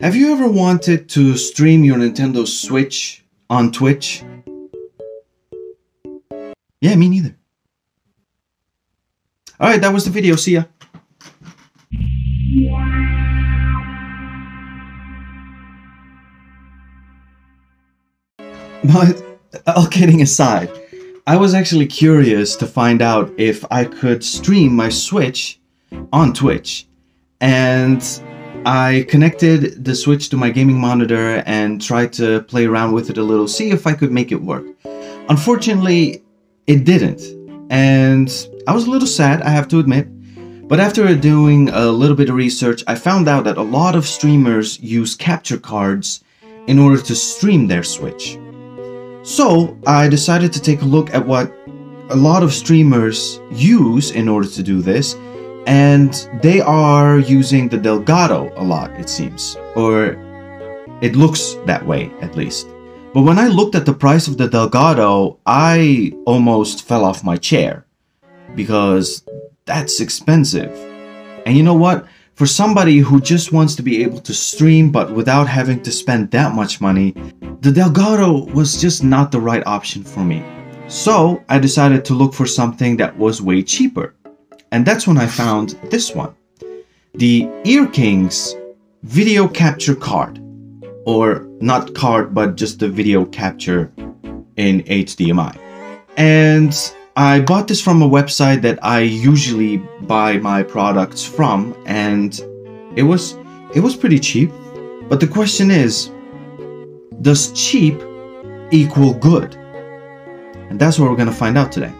Have you ever wanted to stream your Nintendo Switch on Twitch? Yeah, me neither. Alright, that was the video. See ya. But all kidding aside, I was actually curious to find out if I could stream my Switch on Twitch. And I connected the Switch to my gaming monitor and tried to play around with it a little, see if I could make it work. Unfortunately, it didn't. And I was a little sad, I have to admit. But after doing a little bit of research, I found out that a lot of streamers use capture cards in order to stream their Switch. So I decided to take a look at what a lot of streamers use in order to do this, and they are using the Elgato a lot, it seems. Or it looks that way, at least. But when I looked at the price of the Elgato, I almost fell off my chair. Because that's expensive. And you know what? For somebody who just wants to be able to stream but without having to spend that much money, the Elgato was just not the right option for me. So I decided to look for something that was way cheaper. And that's when I found this one. The EarKings video capture card. Or not card, but just the video capture in HDMI. And I bought this from a website that I usually buy my products from and it was it was pretty cheap. But the question is, does cheap equal good? And that's what we're going to find out today.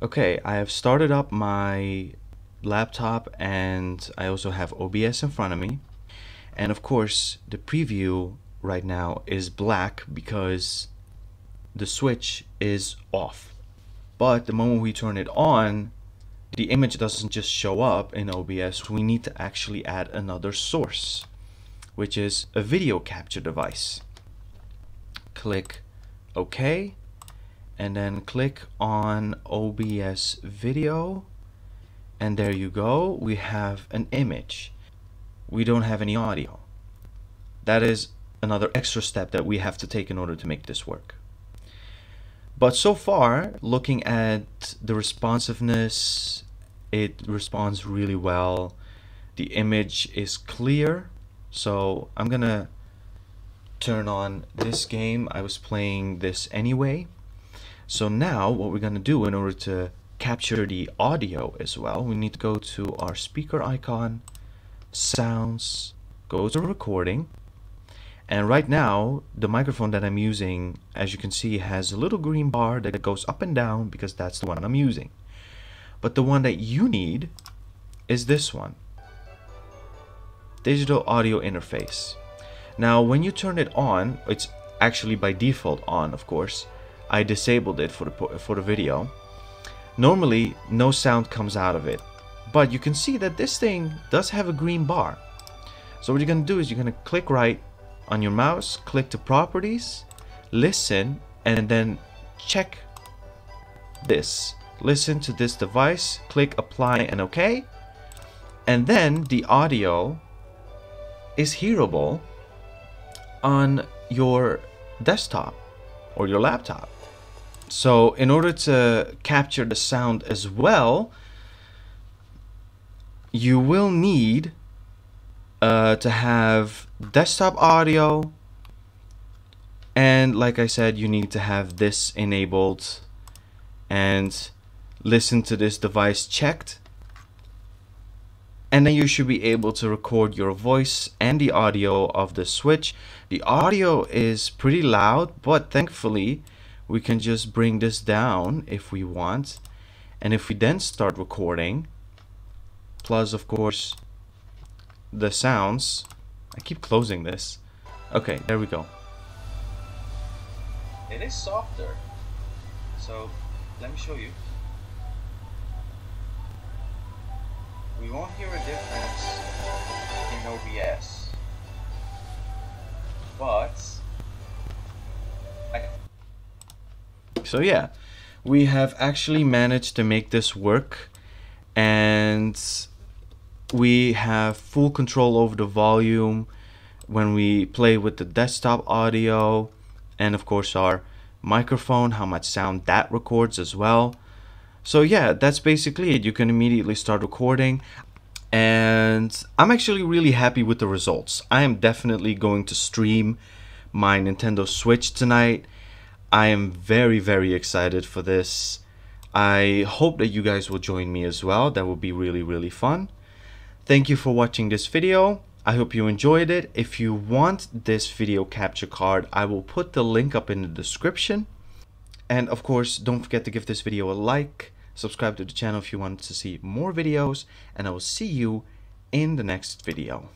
Okay, I have started up my laptop and I also have OBS in front of me. And of course, the preview right now is black because the switch is off. But the moment we turn it on, the image doesn't just show up in OBS. We need to actually add another source, which is a video capture device. Click OK and then click on OBS video and there you go. We have an image. We don't have any audio. That is another extra step that we have to take in order to make this work. But so far looking at the responsiveness it responds really well. The image is clear. So I'm gonna turn on this game. I was playing this anyway so now what we're going to do in order to capture the audio as well, we need to go to our speaker icon, sounds, go to recording. And right now, the microphone that I'm using, as you can see, has a little green bar that goes up and down because that's the one I'm using. But the one that you need is this one. Digital audio interface. Now, when you turn it on, it's actually by default on, of course. I disabled it for the, for the video. Normally, no sound comes out of it. But you can see that this thing does have a green bar. So what you're going to do is you're going to click right on your mouse, click to properties, listen, and then check this. Listen to this device, click apply and OK. And then the audio is hearable on your desktop or your laptop. So in order to capture the sound as well, you will need uh, to have desktop audio. And like I said you need to have this enabled. And listen to this device checked. And then you should be able to record your voice and the audio of the switch. The audio is pretty loud but thankfully we can just bring this down if we want. And if we then start recording, plus of course the sounds, I keep closing this. Okay, there we go. It is softer. So let me show you. We won't hear a difference in OBS, but so yeah, we have actually managed to make this work and we have full control over the volume when we play with the desktop audio and of course our microphone how much sound that records as well. So yeah that's basically it. You can immediately start recording and I'm actually really happy with the results. I am definitely going to stream my Nintendo Switch tonight I am very very excited for this I hope that you guys will join me as well that would be really really fun thank you for watching this video I hope you enjoyed it. If you want this video capture card, I will put the link up in the description. And of course, don't forget to give this video a like, subscribe to the channel if you want to see more videos, and I will see you in the next video.